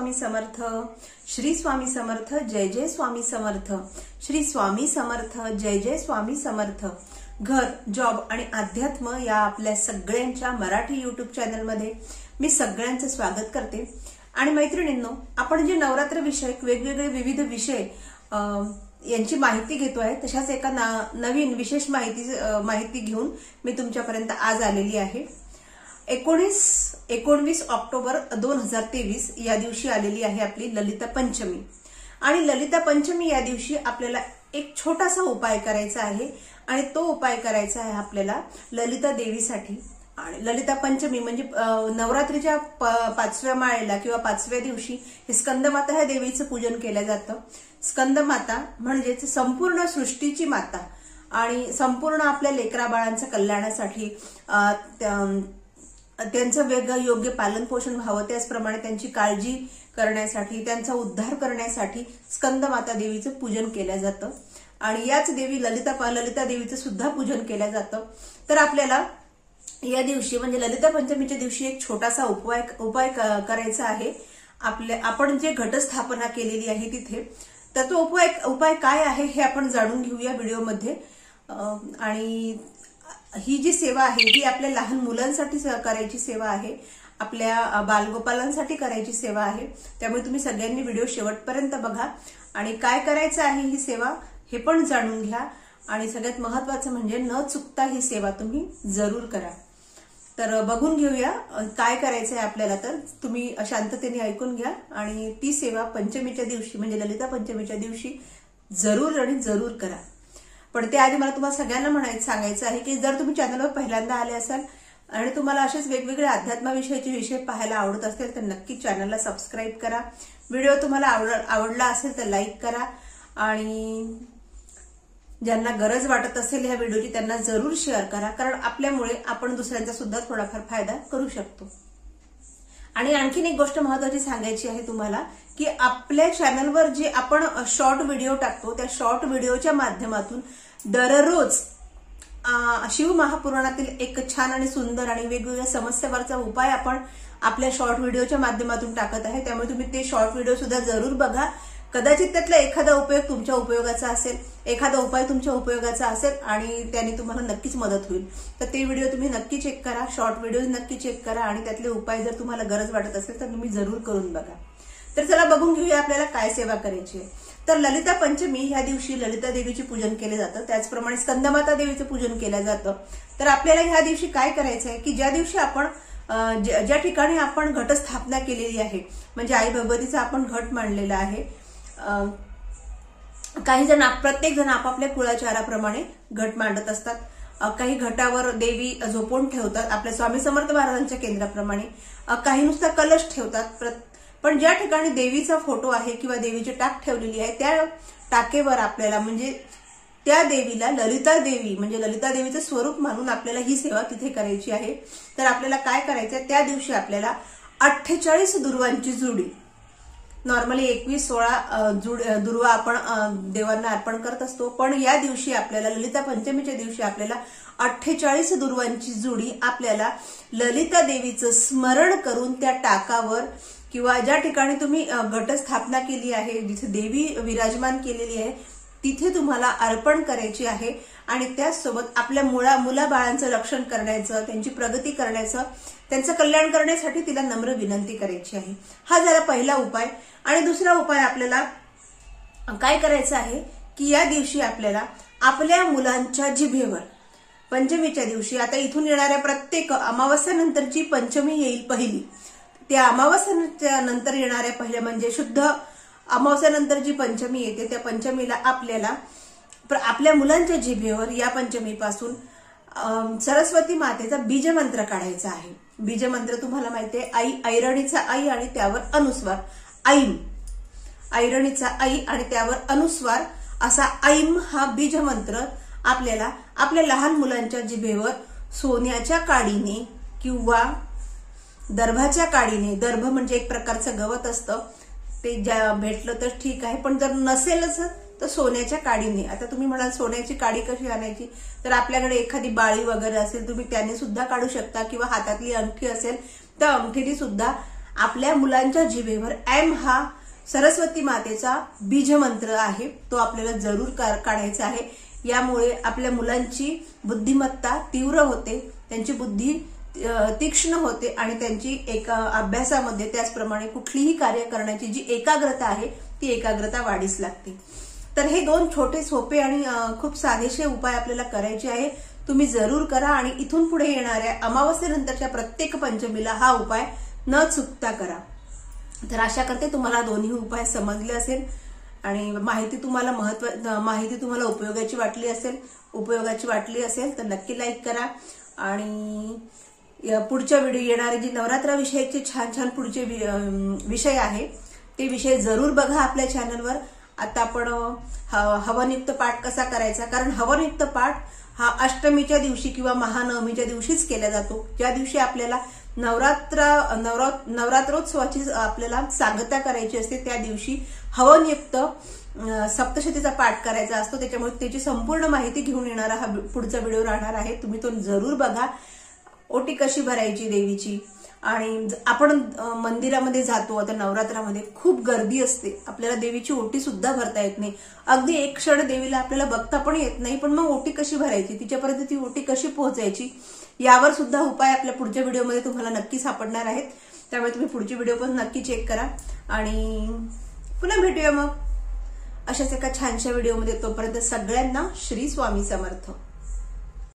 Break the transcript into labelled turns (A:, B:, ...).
A: स्वामी समर्थ श्री स्वामी समर्थ जय जय स्वामी समर्थ श्री स्वामी समर्थ जय जय स्वामी समर्थ. घर जॉब आणि अध्यात्म या आपल्या सगळ्यांच्या मराठी युट्यूब चॅनलमध्ये मी सगळ्यांचं स्वागत करते. आणि मैत्रिणींनो आपण जे नवरात्र विषयक वेगवेगळे विविध विषय यांची माहिती घेतो आहे तशाच एका ना- नवीन विशेष माहिती माहिती घेऊन मी तुमच्यापर्यंत आज आलेली आहे. एकोणीस एकोणवीस ऑक्टोबर दोन हजार तेवीस या दिवशी आलेली आहे आपली ललिता पंचमी. आणि ललिता पंचमी या दिवशी आपल्याला एक छोटासा उपाय करायचा आहे आणि तो उपाय करायचा आहे आपल्याला ललिता देवीसाठी. आणि ललिता पंचमी म्हणजे नवरात्रीच्या प- पाचव्या माळेला किंवा पाचव्या दिवशी हे स्कंदमाता ह्या देवीचं पूजन केलं जातं. स्कंदमाता म्हणजेच संपूर्ण सृष्टीची माता. आणि संपूर्ण आपल्या लेकरा बाळांच्या कल्याणासाठी त्या- त्यांचं वेगळं योग्य पालन पोषण व्हावं त्याचप्रमाणे त्यांची काळजी करण्यासाठी त्यांचा उद्धार करण्यासाठी स्कंद माता देवीचं पूजन केलं जातं. आणि याच देवी ललिता ललिता देवीचं सुद्धा पूजन केलं जातं. तर आपल्याला या दिवशी म्हणजे ललिता पंचमीच्या दिवशी एक छोटासा उपाय उपाय क- करायचा आहे. आपल्या आपण जे घटस्थापना केलेली आहे तिथे तर तो उपाय उपाय काय आहे हे आपण जाणून घेऊया व्हिडिओमध्ये. आणि ही जी सेवा आहे ही आपल्या लहान मुलांसाठी स- करायची सेवा आहे आपल्या बालगोपालांसाठी करायची सेवा आहे त्यामुळे तुम्ही सगळ्यांनी व्हिडिओ शेवटपर्यंत बघा. आणि काय करायचं आहे ही सेवा हे पण जाणून घ्या. आणि सगळ्यात महत्वाचं म्हणजे न चुकता ही सेवा तुम्ही जरूर करा. तर बघून घेऊया काय करायचं आहे आपल्याला तर तुम्ही शांततेने ऐकून घ्या. आणि ती सेवा पंचमीच्या दिवशी म्हणजे ललिता पंचमीच्या दिवशी जरूर आणि जरूर करा. पण त्याआधी मला तुम्हाला सगळ्यांना म्हणायचं सांगायचं आहे की जर तुम्ही चॅनलवर पहिल्यांदा आले असाल आणि तुम्हाला असेच वेगवेगळे अध्यात्माविषयीचे विषय पाहायला आवडत असतील तर नक्की चॅनलला सबस्क्राईब करा. व्हिडिओ तुम्हाला आवड- आवडला असेल तर लाईक करा. आणि ज्यांना गरज वाटत असेल ह्या व्हिडिओची त्यांना जरूर शेअर करा कारण आपल्यामुळे आपण दुसऱ्यांचा सुद्धा थोडाफार फायदा करू शकतो. आणि आणखीन एक गोष्ट महत्वाची सांगायची आहे तुम्हाला की आपल्या चॅनलवर जे आपण शॉर्ट व्हिडिओ टाकतो त्या शॉर्ट व्हिडिओच्या माध्यमातून दररोज शिव महापुराणातील एक छान आणि सुंदर आणि वेगवेगळ्या समस्यावरचा उपाय आपण आपल्या शॉर्ट व्हिडिओच्या माध्यमातून टाकत आहे. त्यामुळे तुम्ही ते शॉर्ट व्हिडिओ सुद्धा जरूर बघा. कदाचित त्यातला एखादा उपयोग तुमच्या उपयोगाचा असेल एखादा उपाय तुमच्या उपयोगाचा असेल आणि त्याने तुम्हाला नक्कीच मदत होईल. तर ते व्हिडिओ तुम्ही नक्की चेक करा शॉर्ट व्हिडिओ नक्की चेक करा आणि त्यातले उपाय जर तुम्हाला गरज वाटत असेल तर तुम्ही जरूर करून बघा. तर चला बघून घेऊया आपल्याला काय सेवा करायची आहे. तर ललिता पंचमी ह्या दिवशी ललिता देवीचे पूजन केले जातं. त्याचप्रमाणे स्कंदमाता देवीचं पूजन केलं जातं. तर आपल्याला ह्या दिवशी काय करायचं आहे की ज्या दिवशी आपण ज्या ज्या ठिकाणी आपण घटस्थापना केलेली आहे म्हणजे आई भगवतीचा आपण घट मांडलेला आहे काही जण प्रत्येक जण आपापल्या कुळाचाराप्रमाणे घट मांडत असतात. काही घटावर देवी झोपून ठेवतात. आपल्या स्वामी समर्थ महाराजांच्या केंद्राप्रमाणे. काही नुसता कलश ठेवतात. प्रत- पण ज्या ठिकाणी देवीचा फोटो आहे किंवा देवीची टाक ठेवलेली आहे त्या टाकेवर आपल्याला म्हणजे त्या देवीला ललिता देवी म्हणजे ललिता देवीचं स्वरूप मानून आपल्याला ही सेवा तिथे करायची आहे. तर आपल्याला काय करायचं आहे त्या दिवशी आपल्याला अठ्ठेचाळीस दुर्वांची जुडी नॉर्मली एकवीस सोळा जुड दुर्वा आपण देवांना अर्पण करत असतो. पण या दिवशी आपल्याला ललिता पंचमीच्या दिवशी आपल्याला अठ्ठेचाळीस दुर्वांची जुडी आपल्याला ललिता देवीचं स्मरण करून त्या टाकावर किंवा ज्या ठिकाणी तुम्ही घटस्थापना केली आहे जिथे देवी विराजमान केलेली आहे तिथे तुम्हाला अर्पण करायची आहे आणि त्याचसोबत आपल्या मुळा मुलाबाळांचं रक्षण करण्याचं त्यांची प्रगती करण्याचं त्यांचं कल्याण करण्यासाठी तिला नम्र विनंती करायची आहे. हा झाला पहिला उपाय. आणि दुसरा उपाय आपल्याला काय करायचं आहे की या दिवशी आपल्याला आपल्या मुलांच्या जिभेवर पंचमीच्या दिवशी आता इथून येणाऱ्या प्रत्येक अमावस्यानंतरची पंचमी येईल पहिली. त्या अमावस्याच्या नंतर येणाऱ्या पहिल्या म्हणजे शुद्ध अमावस्यानंतर जी पंचमी येते त्या पंचमीला आपल्याला प्र- आपल्या मुलांच्या जिभेवर या पंचमीपासून सरस्वती मातेचा बीजमंत्र काढायचा आहे. बीजमंत्र तुम्हाला माहिती आहे आई ऐरणीचा आई आणि त्यावर अनुस्वार. ऐम ऐरणीचा आई आणि त्यावर अनुस्वार. असा ऐम हा बीजमंत्र आपल्याला आपल्या लहान मुलांच्या जिभेवर सोन्याच्या काडीने किंवा दर्भाच्या काडीने दर्भ म्हणजे एक प्रकारचं गवत असतं ते ज्या भेटलं तर ठीक आहे पण जर नसेलच तर सोन्याच्या काडीने आता तुम्ही म्हणाल सोन्याची काडी कशी आणायची? तर आपल्याकडे एखादी बाळी वगैरे असेल तुम्ही त्याने सुद्धा काढू शकता किंवा हातातली अंगठी असेल तर अंगठीने सुद्धा आपल्या मुलांच्या जिभेवर एम हा सरस्वती मातेचा बीज मंत्र आहे. तो आपल्याला जरूर काढायचा आहे. यामुळे आपल्या मुलांची बुद्धिमत्ता तीव्र होते त्यांची बुद्धी तीक्ष्ण होते आणि त्यांची एका अभ्यासामध्ये त्याचप्रमाणे कुठलीही कार्य करण्याची जी एकाग्रता आहे ती एकाग्रता वाढीस लागते. तर हे दोन छोटे सोपे आणि खूप साधेसे उपाय आपल्याला करायचे आहे. तुम्ही जरूर करा आणि इथून पुढे येणाऱ्या अमावस्येनंतरच्या प्रत्येक पंचमीला हा उपाय न चुकता करा. तर आशा करते तुम्हाला दोन्ही उपाय समजले असेल आणि माहिती तुम्हाला महत्त्व माहिती तुम्हाला उपयोगाची वाटली असेल उपयोगाची वाटली असेल तर नक्की लाईक करा आणि पुढच्या व्हिडिओ येणारे जे नवरात्राविषयीचे छान छान पुढचे विषय आहे ते विषय जरूर बघा आपल्या चॅनलवर आता आपण हवनयुक्त पाठ कसा करायचा? कारण हवनयुक्त पाठ हा अष्टमीच्या दिवशी किंवा महानवमीच्या दिवशीच केला जातो. ज्या दिवशी आपल्याला नवरात्र नवरात्रोत्सवाची आपल्याला सांगता करायची असते त्या दिवशी हवनयुक्त सप्तशतीचा पाठ करायचा असतो. त्याच्यामुळे त्याची संपूर्ण माहिती घेऊन येणारा हा पुढचा व्हिडिओ राहणार आहे. तुम्ही तो जरूर बघा. ओटी कशी भरायची देवीची? आणि आपण मंदिरामध्ये जातो आता नवरात्रामध्ये खूप गर्दी असते. आपल्याला देवीची ओटी सुद्धा भरता येत नाही. अगदी एक क्षण देवीला आपल्याला बघता पण येत नाही पण मग ओटी कशी भरायची? तिच्यापर्यंत ती ओटी कशी पोहोचायची? यावर सुद्धा उपाय आपल्या पुढच्या व्हिडिओमध्ये तुम्हाला नक्की सापडणार आहेत. त्यामुळे तुम्ही पुढची व्हिडिओ पण नक्की चेक करा. आणि पुन्हा भेटूया मग. अशाच एका छानशा व्हिडिओमध्ये. तोपर्यंत सगळ्यांना श्री स्वामी समर्थ.